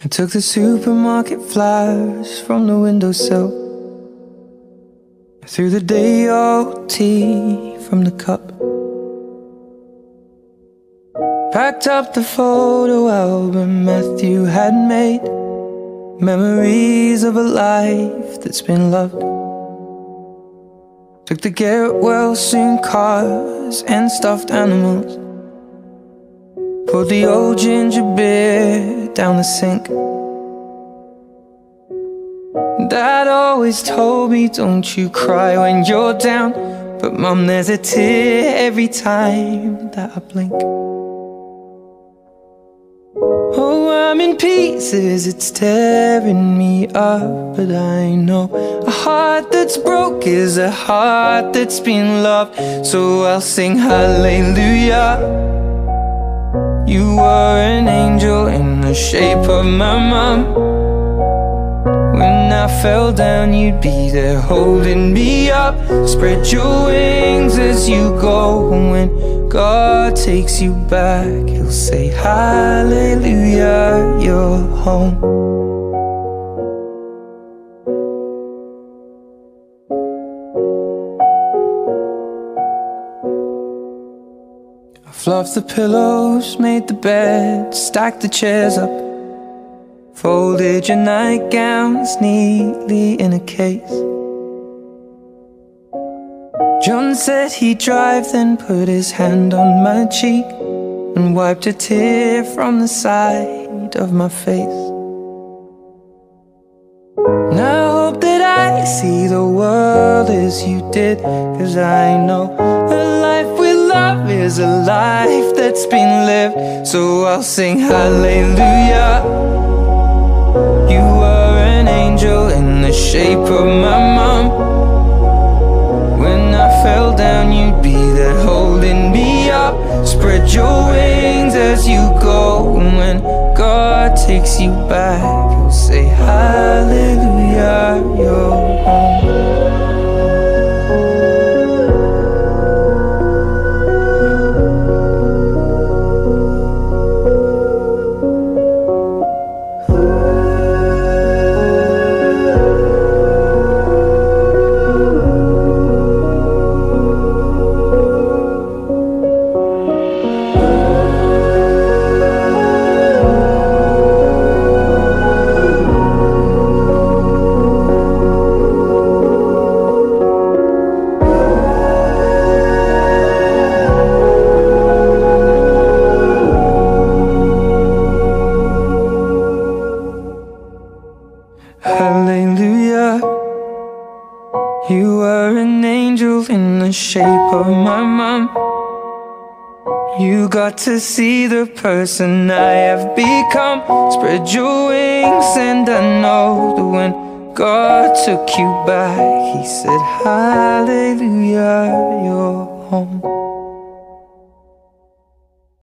I took the supermarket flyers from the windowsill. I threw the day old tea from the cup. Packed up the photo album Matthew had made. Memories of a life that's been loved. Took the get well soon cars and stuffed animals. Poured the old ginger beer down the sink. Dad always told me, don't you cry when you're down. But mum, there's a tear every time that I blink. Oh, I'm in pieces, it's tearing me up. But I know a heart that's broke is a heart that's been loved. So I'll sing hallelujah. You were an angel in the shape of my mom. When I fell down, you'd be there holding me up. Spread your wings as you go. And When God takes you back, He'll say, Hallelujah, you're home. I fluffed the pillows, made the bed, stacked the chairs up. Folded your nightgowns neatly in a case. John said he'd drive, then put his hand on my cheek and wiped a tear from the side of my face. And I hope that I see the world as you did, cause I know a life love is a life that's been lived. So I'll sing hallelujah. You were an angel in the shape of my mom. When I fell down, you'd be there holding me up. Spread your wings as you go. And when God takes you back, He'll say, Hallelujah, Hallelujah. You are an angel in the shape of my mom. You got to see the person I have become. Spread your wings, and I know that when God took you back, He said, Hallelujah, you're home.